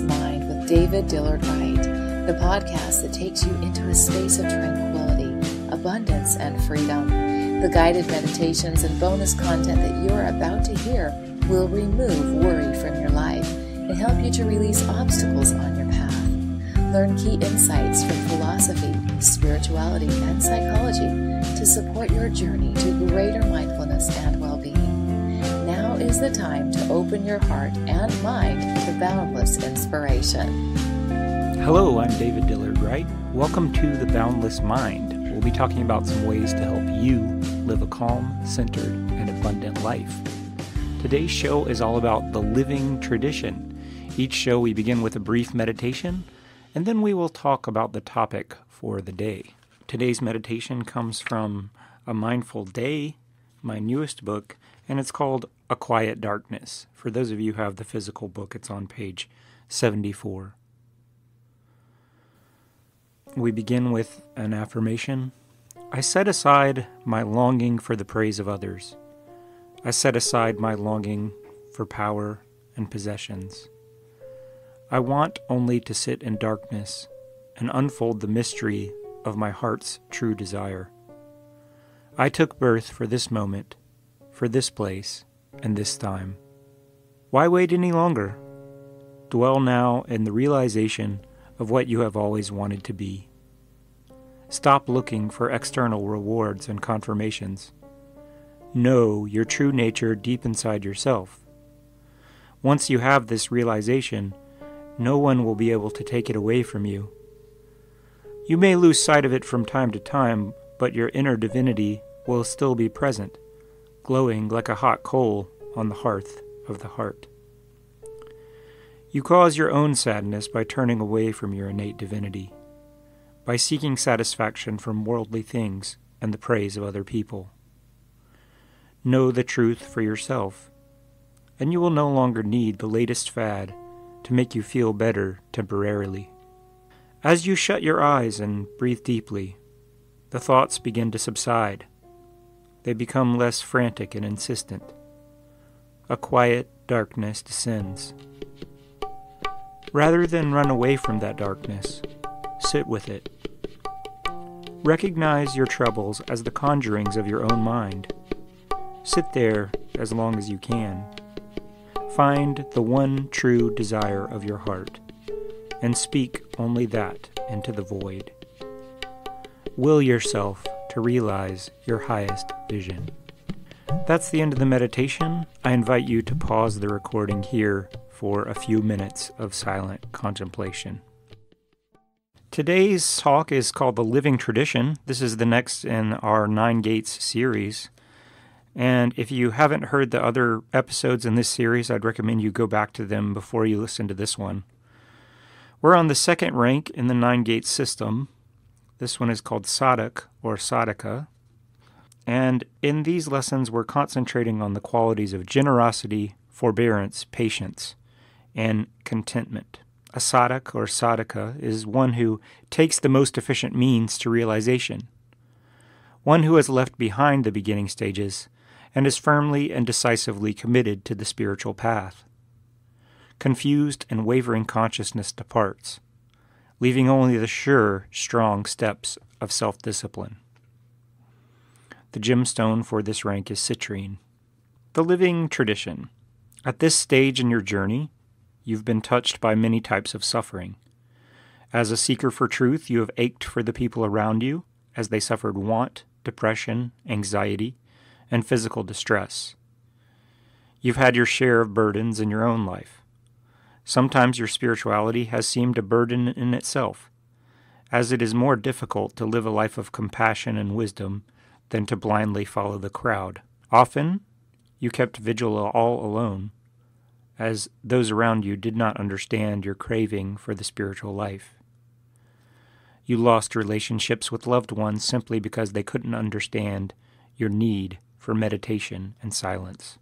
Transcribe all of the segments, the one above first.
Mind with David Dillard Wright, the podcast that takes you into a space of tranquility, abundance, and freedom. The guided meditations and bonus content that you are about to hear will remove worry from your life and help you to release obstacles on your path. Learn key insights from philosophy, spirituality, and psychology to support your journey to greater mindfulness the time to open your heart and mind to boundless inspiration. Hello, I'm David Dillard Wright. Welcome to The Boundless Mind. We'll be talking about some ways to help you live a calm, centered, and abundant life. Today's show is all about the living tradition. Each show we begin with a brief meditation, and then we will talk about the topic for the day. Today's meditation comes from A Mindful Day, my newest book, and it's called A Quiet Darkness. For those of you who have the physical book, it's on page 74. We begin with an affirmation I set aside my longing for the praise of others. I set aside my longing for power and possessions. I want only to sit in darkness and unfold the mystery of my heart's true desire. I took birth for this moment, for this place, and this time. Why wait any longer? Dwell now in the realization of what you have always wanted to be. Stop looking for external rewards and confirmations. Know your true nature deep inside yourself. Once you have this realization, no one will be able to take it away from you. You may lose sight of it from time to time, but your inner divinity will still be present, glowing like a hot coal on the hearth of the heart. You cause your own sadness by turning away from your innate divinity, by seeking satisfaction from worldly things and the praise of other people. Know the truth for yourself, and you will no longer need the latest fad to make you feel better temporarily. As you shut your eyes and breathe deeply, the thoughts begin to subside. They become less frantic and insistent. A quiet darkness descends. Rather than run away from that darkness, sit with it. Recognize your troubles as the conjurings of your own mind. Sit there as long as you can. Find the one true desire of your heart and speak only that into the void. Will yourself to realize your highest vision. That's the end of the meditation. I invite you to pause the recording here for a few minutes of silent contemplation. Today's talk is called The Living Tradition. This is the next in our Nine Gates series. And if you haven't heard the other episodes in this series, I'd recommend you go back to them before you listen to this one. We're on the second rank in the Nine Gates system. This one is called Sadhak or Sadhaka. And in these lessons, we're concentrating on the qualities of generosity, forbearance, patience, and contentment. A sadhak or sadhaka is one who takes the most efficient means to realization, one who has left behind the beginning stages and is firmly and decisively committed to the spiritual path. Confused and wavering consciousness departs, leaving only the sure, strong steps of self discipline. The gemstone for this rank is citrine. The living tradition. At this stage in your journey, You've been touched by many types of suffering. As a seeker for truth, you have ached for the people around you as they suffered want, depression, anxiety, and physical distress. You've had your share of burdens in your own life. Sometimes your spirituality has seemed a burden in itself, as it is more difficult to live a life of compassion and wisdom than to blindly follow the crowd. Often, you kept vigil all alone as those around you did not understand your craving for the spiritual life. You lost relationships with loved ones simply because they couldn't understand your need for meditation and silence.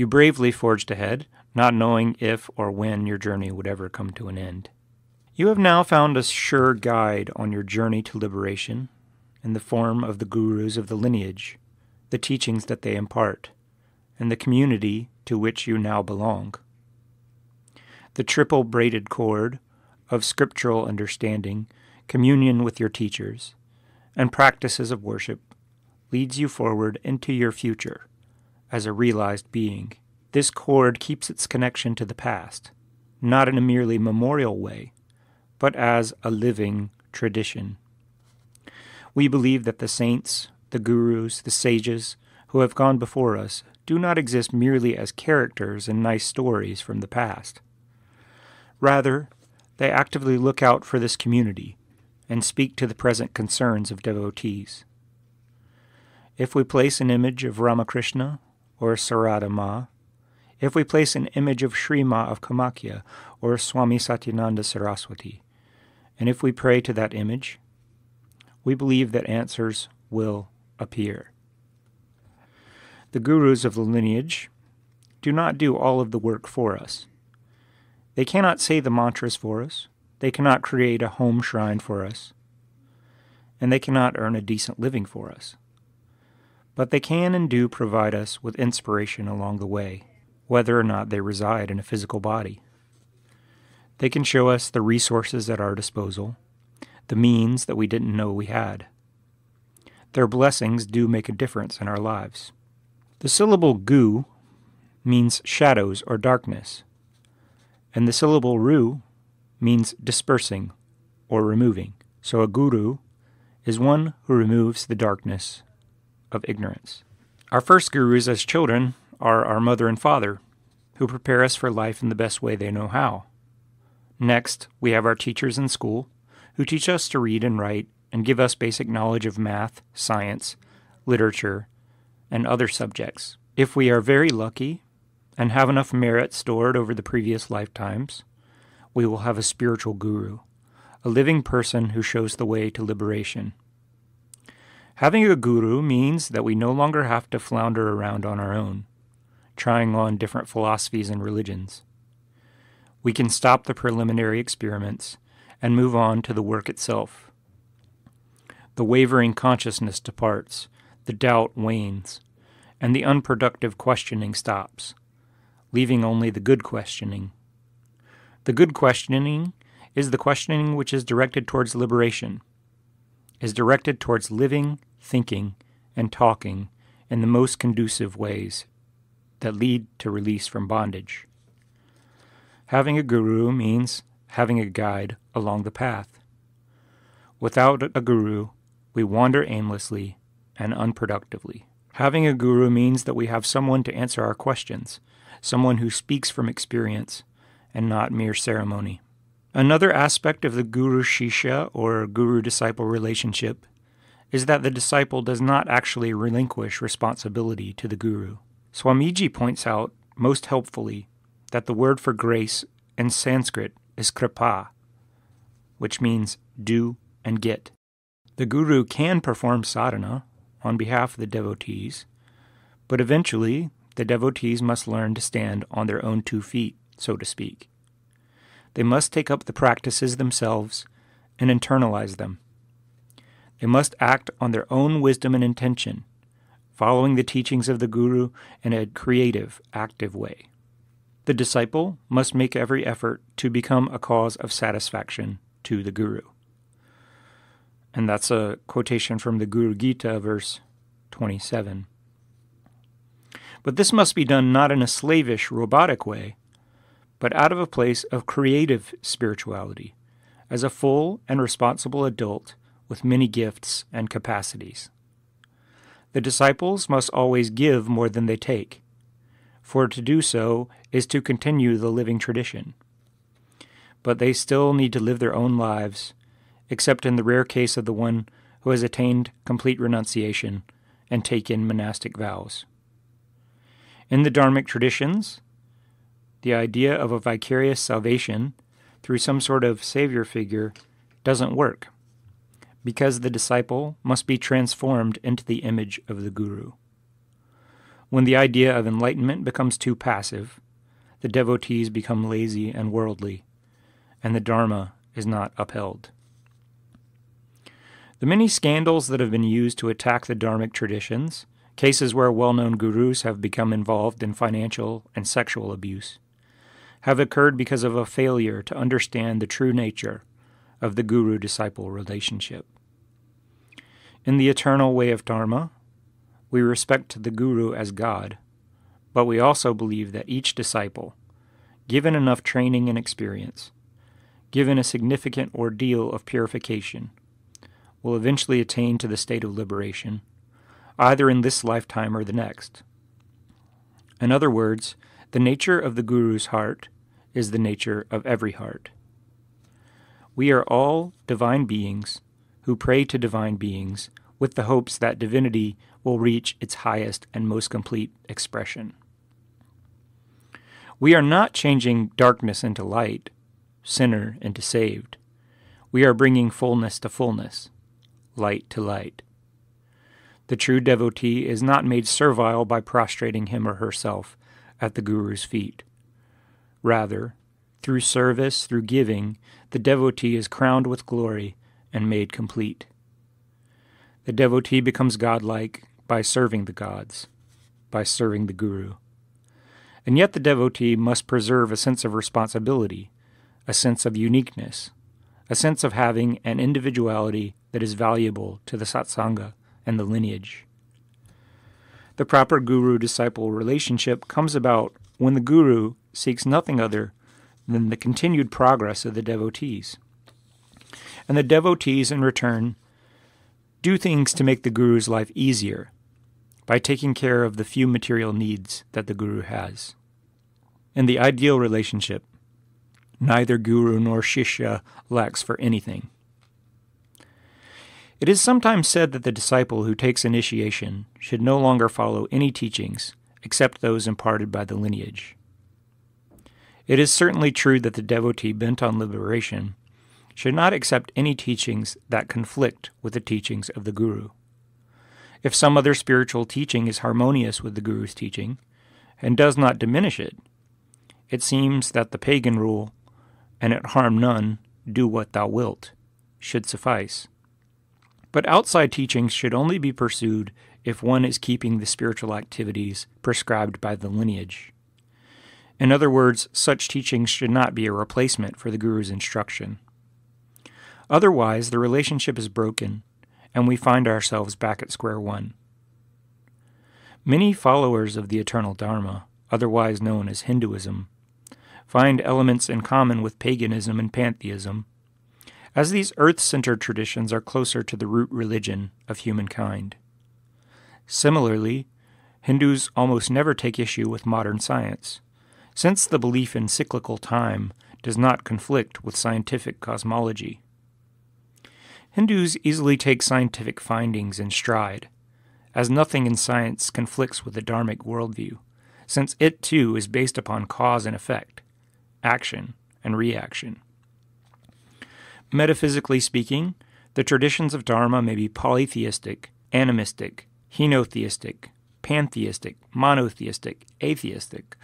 You bravely forged ahead, not knowing if or when your journey would ever come to an end. You have now found a sure guide on your journey to liberation in the form of the gurus of the lineage, the teachings that they impart, and the community to which you now belong. the triple braided cord of scriptural understanding, communion with your teachers, and practices of worship leads you forward into your future as a realized being. This cord keeps its connection to the past, not in a merely memorial way, but as a living tradition. We believe that the saints, the gurus, the sages who have gone before us do not exist merely as characters in nice stories from the past. Rather, they actively look out for this community and speak to the present concerns of devotees. If we place an image of Ramakrishna or Sarada Ma, if we place an image of Shree Maa of Kamakhya or Swami Satyananda Saraswati, and if we pray to that image, we believe that answers will appear. The gurus of the lineage do not do all of the work for us. They cannot say the mantras for us, they cannot create a home shrine for us, and they cannot earn a decent living for us. But they can and do provide us with inspiration along the way, whether or not they reside in a physical body. They can show us the resources at our disposal, the means that we didn't know we had. Their blessings do make a difference in our lives. The syllable gu means shadows or darkness, and the syllable ru means dispersing or removing. So a guru is one who removes the darkness of ignorance. Our first gurus as children are our mother and father, who prepare us for life in the best way they know how. Next, we have our teachers in school, who teach us to read and write and give us basic knowledge of math, science, literature, and other subjects. If we are very lucky and have enough merit stored over the previous lifetimes, we will have a spiritual guru, a living person who shows the way to liberation. Having a guru means that we no longer have to flounder around on our own, trying on different philosophies and religions. We can stop the preliminary experiments and move on to the work itself. The wavering consciousness departs, the doubt wanes, and the unproductive questioning stops, leaving only the good questioning. The good questioning is the questioning which is directed towards liberation, is directed towards living thinking, and talking in the most conducive ways that lead to release from bondage. Having a guru means having a guide along the path. Without a guru, we wander aimlessly and unproductively. Having a guru means that we have someone to answer our questions, someone who speaks from experience and not mere ceremony. Another aspect of the guru shishya or guru disciple relationship is that the disciple does not actually relinquish responsibility to the guru. Swamiji points out, most helpfully, that the word for grace in Sanskrit is kripa, which means do and get. The guru can perform sadhana on behalf of the devotees, but eventually the devotees must learn to stand on their own two feet, so to speak. They must take up the practices themselves and internalize them. They must act on their own wisdom and intention, following the teachings of the Guru in a creative, active way. The disciple must make every effort to become a cause of satisfaction to the Guru. And that's a quotation from the Guru Gita, verse 27. But this must be done not in a slavish, robotic way, but out of a place of creative spirituality, as a full and responsible adult with many gifts and capacities. The disciples must always give more than they take, for to do so is to continue the living tradition. But they still need to live their own lives, except in the rare case of the one who has attained complete renunciation and taken monastic vows. In the Dharmic traditions, the idea of a vicarious salvation through some sort of savior figure doesn't work because the disciple must be transformed into the image of the Guru. When the idea of enlightenment becomes too passive, the devotees become lazy and worldly, and the Dharma is not upheld. The many scandals that have been used to attack the Dharmic traditions, cases where well known gurus have become involved in financial and sexual abuse, have occurred because of a failure to understand the true nature of the guru disciple relationship. In the eternal way of Dharma, we respect the guru as God, but we also believe that each disciple, given enough training and experience, given a significant ordeal of purification, will eventually attain to the state of liberation, either in this lifetime or the next. In other words, the nature of the Guru's heart is the nature of every heart. We are all divine beings who pray to divine beings with the hopes that divinity will reach its highest and most complete expression. We are not changing darkness into light, sinner into saved. We are bringing fullness to fullness, light to light. The true devotee is not made servile by prostrating him or herself at the Guru's feet. Rather, through service, through giving, the devotee is crowned with glory and made complete. The devotee becomes godlike by serving the gods, by serving the Guru. And yet the devotee must preserve a sense of responsibility, a sense of uniqueness, a sense of having an individuality that is valuable to the satsanga and the lineage. The proper guru disciple relationship comes about when the guru seeks nothing other than the continued progress of the devotees. And the devotees, in return, do things to make the guru's life easier by taking care of the few material needs that the guru has. In the ideal relationship, neither guru nor shishya lacks for anything. It is sometimes said that the disciple who takes initiation should no longer follow any teachings except those imparted by the lineage. It is certainly true that the devotee bent on liberation should not accept any teachings that conflict with the teachings of the Guru. If some other spiritual teaching is harmonious with the Guru's teaching and does not diminish it, it seems that the pagan rule, and it harm none, do what thou wilt, should suffice. But outside teachings should only be pursued if one is keeping the spiritual activities prescribed by the lineage. In other words, such teachings should not be a replacement for the Guru's instruction. Otherwise, the relationship is broken, and we find ourselves back at square one. Many followers of the eternal Dharma, otherwise known as Hinduism, find elements in common with paganism and pantheism as these earth centered traditions are closer to the root religion of humankind. Similarly, Hindus almost never take issue with modern science, since the belief in cyclical time does not conflict with scientific cosmology. Hindus easily take scientific findings in stride, as nothing in science conflicts with the Dharmic worldview, since it too is based upon cause and effect, action and reaction. Metaphysically speaking, the traditions of Dharma may be polytheistic, animistic, henotheistic, pantheistic, monotheistic, atheistic,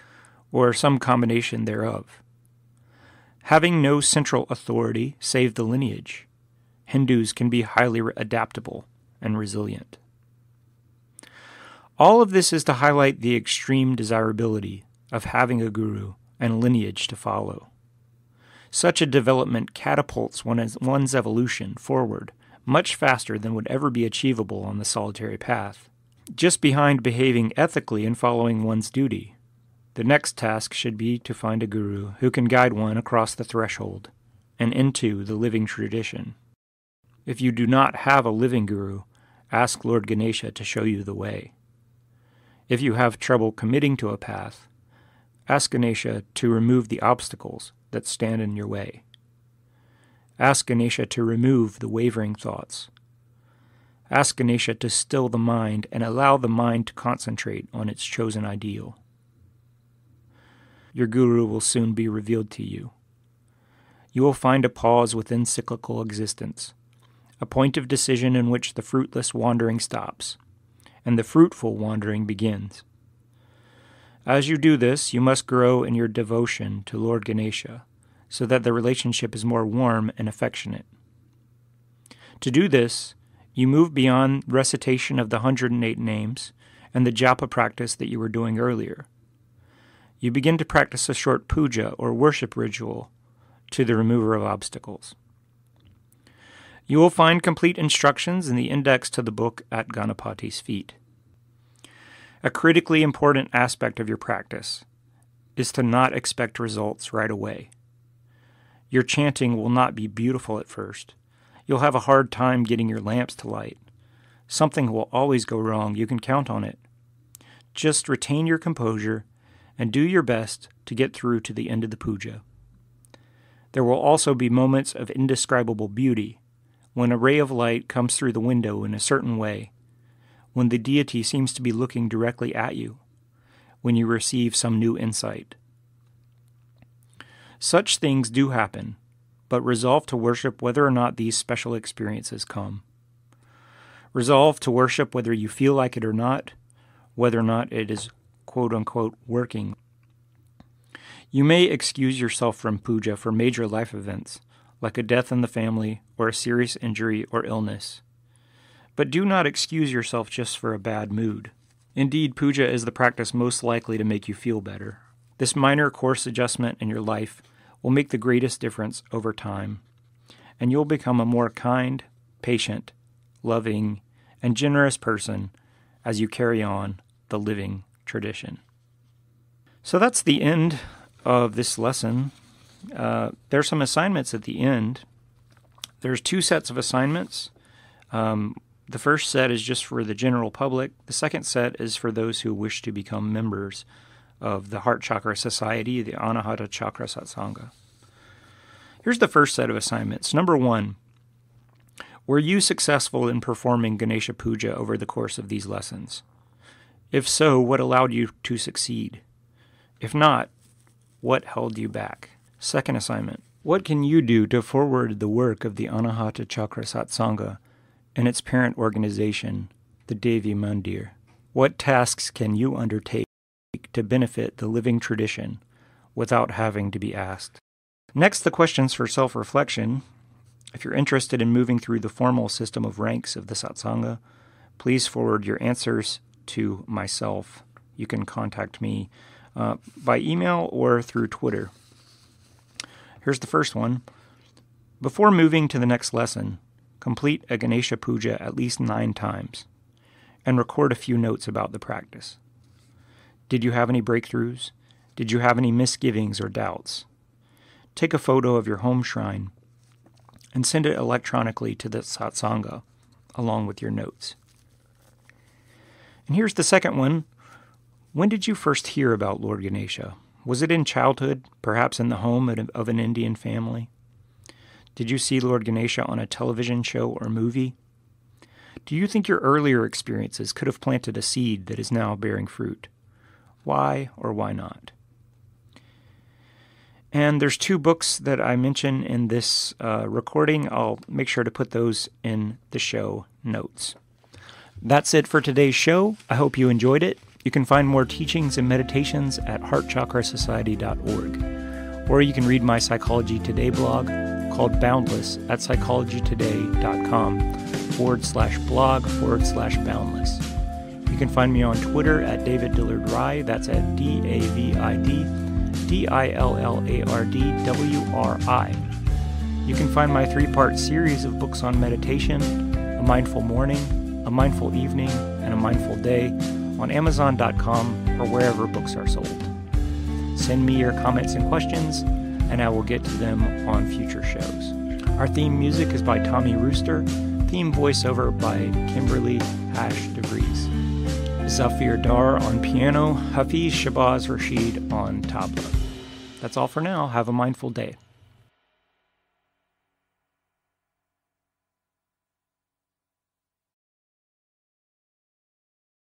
or some combination thereof. Having no central authority save the lineage, Hindus can be highly adaptable and resilient. All of this is to highlight the extreme desirability of having a guru and lineage to follow. Such a development catapults one's evolution forward much faster than would ever be achievable on the solitary path. Just behind behaving ethically and following one's duty, the next task should be to find a guru who can guide one across the threshold and into the living tradition. If you do not have a living guru, ask Lord Ganesha to show you the way. If you have trouble committing to a path, ask Ganesha to remove the obstacles that stand in your way. Ask Ganesha to remove the wavering thoughts. Ask Ganesha to still the mind and allow the mind to concentrate on its chosen ideal. Your guru will soon be revealed to you. You will find a pause within cyclical existence, a point of decision in which the fruitless wandering stops, and the fruitful wandering begins. As you do this, you must grow in your devotion to Lord Ganesha so that the relationship is more warm and affectionate. To do this, you move beyond recitation of the 108 names and the japa practice that you were doing earlier. You begin to practice a short puja or worship ritual to the remover of obstacles. You will find complete instructions in the index to the book at Ganapati's feet. A critically important aspect of your practice is to not expect results right away. Your chanting will not be beautiful at first. You'll have a hard time getting your lamps to light. Something will always go wrong, you can count on it. Just retain your composure and do your best to get through to the end of the puja. There will also be moments of indescribable beauty when a ray of light comes through the window in a certain way, when the deity seems to be looking directly at you, when you receive some new insight. Such things do happen, but resolve to worship whether or not these special experiences come. Resolve to worship whether you feel like it or not, whether or not it is quote unquote working. You may excuse yourself from puja for major life events, like a death in the family or a serious injury or illness. But do not excuse yourself just for a bad mood. Indeed, puja is the practice most likely to make you feel better. This minor course adjustment in your life will make the greatest difference over time, and you'll become a more kind, patient, loving, and generous person as you carry on the living tradition. So that's the end of this lesson. Uh, there's some assignments at the end. There's two sets of assignments. Um, the first set is just for the general public. The second set is for those who wish to become members of the Heart Chakra Society, the Anahata Chakra Satsanga. Here's the first set of assignments. Number one, were you successful in performing Ganesha Puja over the course of these lessons? If so, what allowed you to succeed? If not, what held you back? Second assignment What can you do to forward the work of the Anahata Chakra Satsanga and its parent organization, the Devi Mandir? What tasks can you undertake to benefit the living tradition without having to be asked? Next, the questions for self reflection. If you're interested in moving through the formal system of ranks of the Satsanga, please forward your answers to myself. You can contact me uh, by email or through Twitter. Here's the first one. Before moving to the next lesson, complete a Ganesha Puja at least nine times and record a few notes about the practice. Did you have any breakthroughs? Did you have any misgivings or doubts? Take a photo of your home shrine and send it electronically to the satsanga along with your notes. And here's the second one. When did you first hear about Lord Ganesha? Was it in childhood, perhaps in the home of an Indian family? Did you see Lord Ganesha on a television show or movie? Do you think your earlier experiences could have planted a seed that is now bearing fruit? Why or why not? And there's two books that I mention in this uh, recording. I'll make sure to put those in the show notes. That's it for today's show. I hope you enjoyed it. You can find more teachings and meditations at heartchakrasociety.org, or you can read my Psychology Today blog called Boundless at psychologytoday.com forward slash blog forward slash boundless. You can find me on Twitter at David Dillard Rye. That's at D A V I D D I L L A R D W R I. You can find my three part series of books on meditation, A Mindful Morning, A Mindful Evening, and A Mindful Day on Amazon.com or wherever books are sold. Send me your comments and questions, and I will get to them on future shows. Our theme music is by Tommy Rooster, theme voiceover by Kimberly Hash DeVries. Zafir Daar on piano, Hafiz Shahbaz Rasheed on tabla. That's all for now. Have a mindful day.